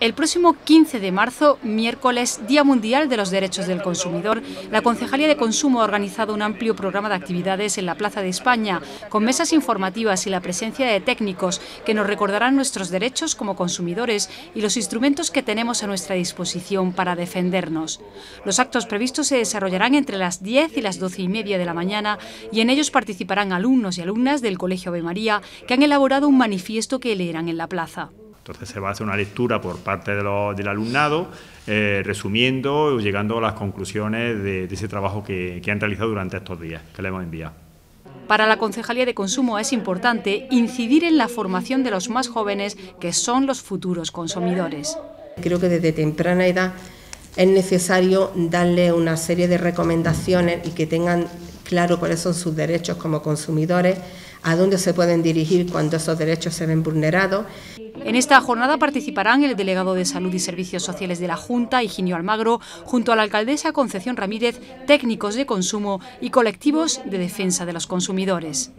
El próximo 15 de marzo, miércoles, Día Mundial de los Derechos del Consumidor, la Concejalía de Consumo ha organizado un amplio programa de actividades en la Plaza de España, con mesas informativas y la presencia de técnicos que nos recordarán nuestros derechos como consumidores y los instrumentos que tenemos a nuestra disposición para defendernos. Los actos previstos se desarrollarán entre las 10 y las 12 y media de la mañana y en ellos participarán alumnos y alumnas del Colegio Ave María que han elaborado un manifiesto que leerán en la plaza. Entonces se va a hacer una lectura por parte del alumnado, eh, resumiendo y llegando a las conclusiones de, ese trabajo que, que han realizado durante estos días, que le hemos enviado. Para la Concejalía de Consumo es importante incidir en la formación de los más jóvenes, que son los futuros consumidores. Creo que desde temprana edad es necesario darle una serie de recomendaciones y que tengan claro cuáles son sus derechos como consumidores, a dónde se pueden dirigir cuando esos derechos se ven vulnerados. En esta jornada participarán el delegado de Salud y Servicios Sociales de la Junta, Higinio Almagro, junto a la alcaldesa Concepción Ramírez, técnicos de consumo y colectivos de defensa de los consumidores.